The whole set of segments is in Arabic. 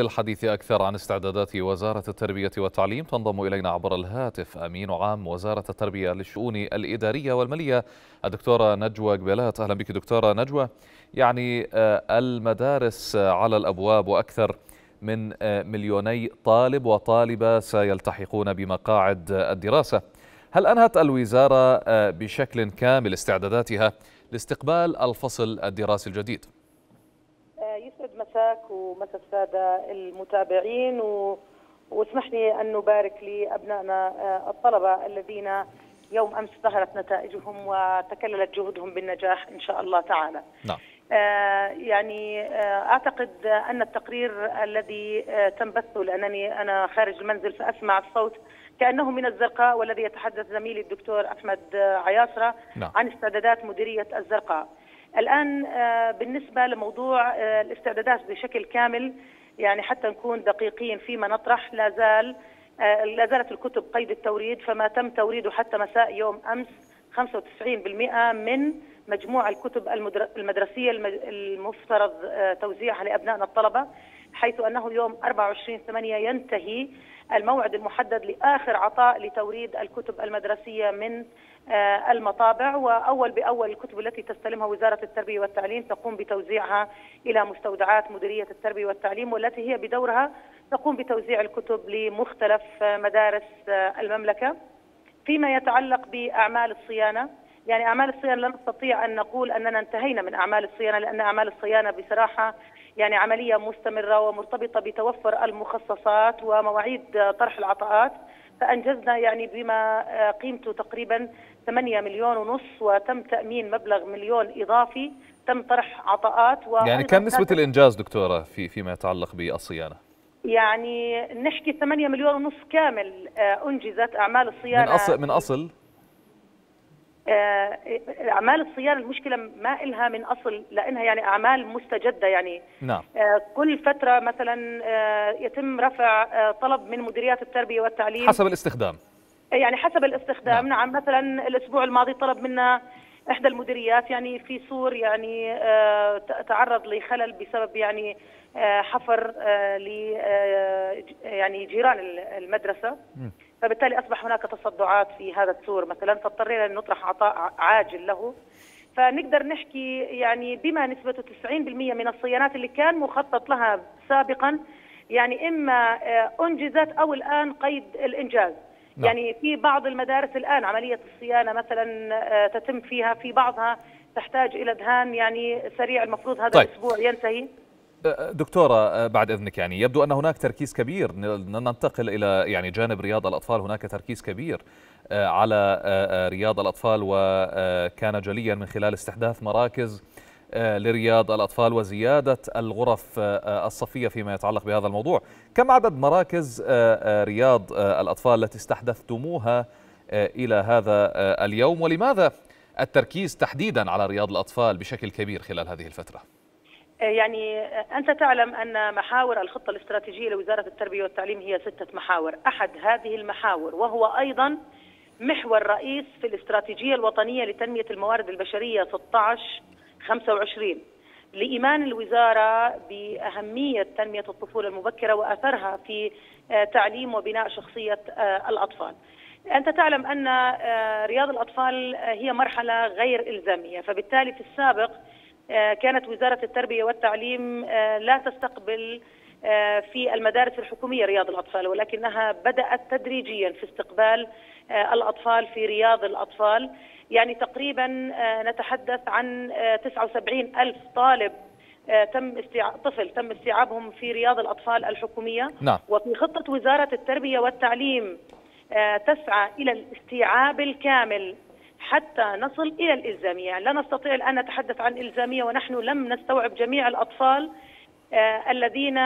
للحديث أكثر عن استعدادات وزارة التربية والتعليم تنضم إلينا عبر الهاتف أمين عام وزارة التربية للشؤون الإدارية والمالية الدكتورة نجوى قبيلات. أهلا بك دكتورة نجوى. يعني المدارس على الأبواب وأكثر من مليوني طالب وطالبة سيلتحقون بمقاعد الدراسة. هل أنهت الوزارة بشكل كامل استعداداتها لاستقبال الفصل الدراسي الجديد؟ مساك ومسا السادة المتابعين و... واسمح لي أن نبارك لأبنائنا الطلبة الذين يوم أمس ظهرت نتائجهم وتكللت جهودهم بالنجاح إن شاء الله تعالى. نعم. آه يعني آه أعتقد أن التقرير الذي آه تم بثه لأنني أنا خارج المنزل فأسمع الصوت كأنه من الزرقاء والذي يتحدث زميلي الدكتور أحمد عياصرة نعم. عن استعدادات مديرية الزرقاء. الآن بالنسبة لموضوع الاستعدادات بشكل كامل يعني حتى نكون دقيقين فيما نطرح لا زال لا زالت الكتب قيد التوريد فما تم توريده حتى مساء يوم أمس 95% من مجموع الكتب المدرسية المفترض توزيعها لأبنائنا الطلبة. حيث أنه يوم 24 8 ينتهي الموعد المحدد لآخر عطاء لتوريد الكتب المدرسية من المطابع. وأول بأول الكتب التي تستلمها وزارة التربية والتعليم تقوم بتوزيعها إلى مستودعات مديرية التربية والتعليم والتي هي بدورها تقوم بتوزيع الكتب لمختلف مدارس المملكة. فيما يتعلق بأعمال الصيانة يعني أعمال الصيانة لا نستطيع أن نقول أننا انتهينا من أعمال الصيانة لأن أعمال الصيانة بصراحة يعني عملية مستمرة ومرتبطة بتوفر المخصصات ومواعيد طرح العطاءات. فأنجزنا يعني بما قيمته تقريبا 8 مليون ونص وتم تأمين مبلغ مليون إضافي. تم طرح عطاءات يعني كم نسبة الإنجاز دكتورة في فيما يتعلق بالصيانة؟ يعني نحكي 8 مليون ونص كامل أنجزت أعمال الصيانة. من أصل من أصل؟ أعمال الصيانة المشكلة ما إلها من أصل لأنها يعني أعمال مستجدة يعني. نعم. كل فترة مثلا يتم رفع طلب من مديريات التربية والتعليم. حسب الاستخدام. يعني حسب الاستخدام. نعم, نعم مثلا الأسبوع الماضي طلب منا إحدى المديريات يعني في سور يعني تعرض لخلل بسبب يعني حفر ل يعني جيران المدرسة. م. فبالتالي أصبح هناك تصدعات في هذا السور مثلا فاضطرينا أن نطرح عطاء عاجل له. فنقدر نحكي يعني بما نسبته 90% من الصيانات اللي كان مخطط لها سابقا. يعني إما أنجزت أو الآن قيد الإنجاز. نعم. يعني في بعض المدارس الآن عملية الصيانة مثلا تتم فيها في بعضها تحتاج إلى دهان يعني سريع المفروض هذا طيب. الأسبوع ينتهي. دكتورة بعد إذنك يعني يبدو أن هناك تركيز كبير. ننتقل إلى يعني جانب رياض الأطفال. هناك تركيز كبير على رياض الأطفال وكان جليا من خلال استحداث مراكز لرياض الأطفال وزيادة الغرف الصفية فيما يتعلق بهذا الموضوع. كم عدد مراكز رياض الأطفال التي استحدثتموها إلى هذا اليوم؟ ولماذا التركيز تحديدا على رياض الأطفال بشكل كبير خلال هذه الفترة؟ يعني أنت تعلم أن محاور الخطة الاستراتيجية لوزارة التربية والتعليم هي ستة محاور. أحد هذه المحاور وهو أيضا محور رئيس في الاستراتيجية الوطنية لتنمية الموارد البشرية 16 25 لإيمان الوزارة بأهمية تنمية الطفولة المبكرة وأثرها في تعليم وبناء شخصية الأطفال. أنت تعلم أن رياض الأطفال هي مرحلة غير إلزامية فبالتالي في السابق كانت وزارة التربية والتعليم لا تستقبل في المدارس الحكومية رياض الأطفال ولكنها بدأت تدريجيا في استقبال الأطفال في رياض الأطفال يعني تقريبا نتحدث عن 79 ألف طالب تم استيع... طفل تم استيعابهم في رياض الأطفال الحكومية نعم. وفي خطة وزارة التربية والتعليم تسعى إلى الاستيعاب الكامل حتى نصل إلى الإلزامية، يعني لا نستطيع الآن نتحدث عن إلزامية ونحن لم نستوعب جميع الأطفال آه الذين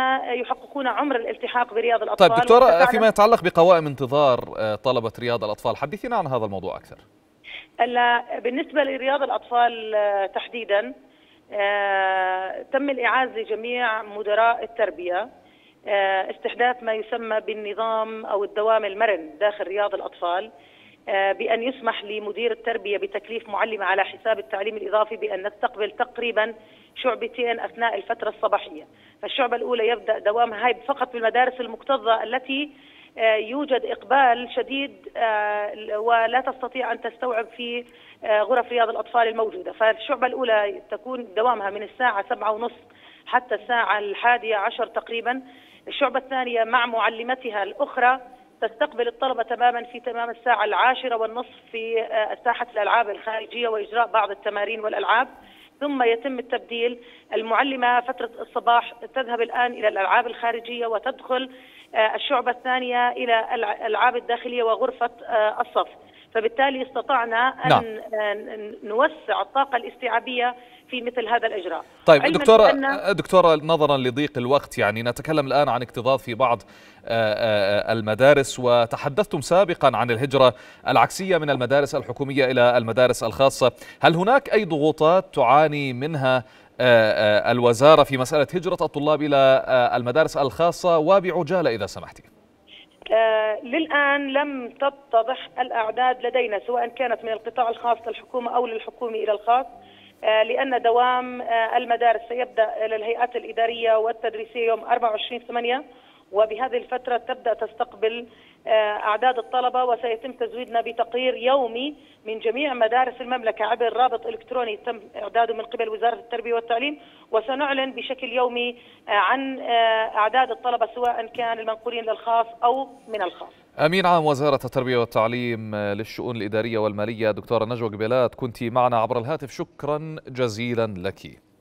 يحققون عمر الالتحاق برياض الأطفال. طيب دكتورة فيما يتعلق بقوائم انتظار طلبة رياض الأطفال حدثينا عن هذا الموضوع أكثر. بالنسبة لرياض الأطفال تحديدا آه تم الإعاز لجميع مدراء التربية آه استحداث ما يسمى بالنظام أو الدوام المرن داخل رياض الأطفال. بأن يسمح لمدير التربية بتكليف معلمة على حساب التعليم الإضافي بأن نستقبل تقريبا شعبتين أثناء الفترة الصباحية. فالشعبة الأولى يبدأ دوامها فقط بالمدارس المكتظة التي يوجد إقبال شديد ولا تستطيع أن تستوعب في غرف رياض الأطفال الموجودة. فالشعبة الأولى تكون دوامها من الساعة سبعة ونصف حتى الساعة الحادية عشر تقريبا. الشعبة الثانية مع معلمتها الأخرى تستقبل الطلبة تماما في تمام الساعة العاشرة والنصف في ساحة الألعاب الخارجية وإجراء بعض التمارين والألعاب. ثم يتم التبديل. المعلمة فترة الصباح تذهب الآن إلى الألعاب الخارجية وتدخل الشعبة الثانية إلى الألعاب الداخلية وغرفة الصف. فبالتالي استطعنا أن نعم. نوسع الطاقة الاستيعابية في مثل هذا الإجراء. طيب دكتورة, دكتورة نظرا لضيق الوقت يعني نتكلم الآن عن اكتظاظ في بعض المدارس وتحدثتم سابقا عن الهجرة العكسية من المدارس الحكومية إلى المدارس الخاصة. هل هناك أي ضغوطات تعاني منها الوزارة في مسألة هجرة الطلاب إلى المدارس الخاصة؟ وبعجالة إذا سمحتي. آه للآن لم تتضح الأعداد لدينا سواء كانت من القطاع الخاص للحكومة أو للحكومة إلى الخاص. آه لأن دوام آه المدارس سيبدأ للهيئات الإدارية والتدريسية يوم 24 8 وبهذه الفترة تبدأ تستقبل أعداد الطلبة وسيتم تزويدنا بتقرير يومي من جميع مدارس المملكة عبر رابط إلكتروني تم إعداده من قبل وزارة التربية والتعليم. وسنعلن بشكل يومي عن أعداد الطلبة سواء كان المنقولين للخاص أو من الخاص. أمين عام وزارة التربية والتعليم للشؤون الإدارية والمالية. دكتورة نجوى قبيلات كنت معنا عبر الهاتف. شكرا جزيلا لك.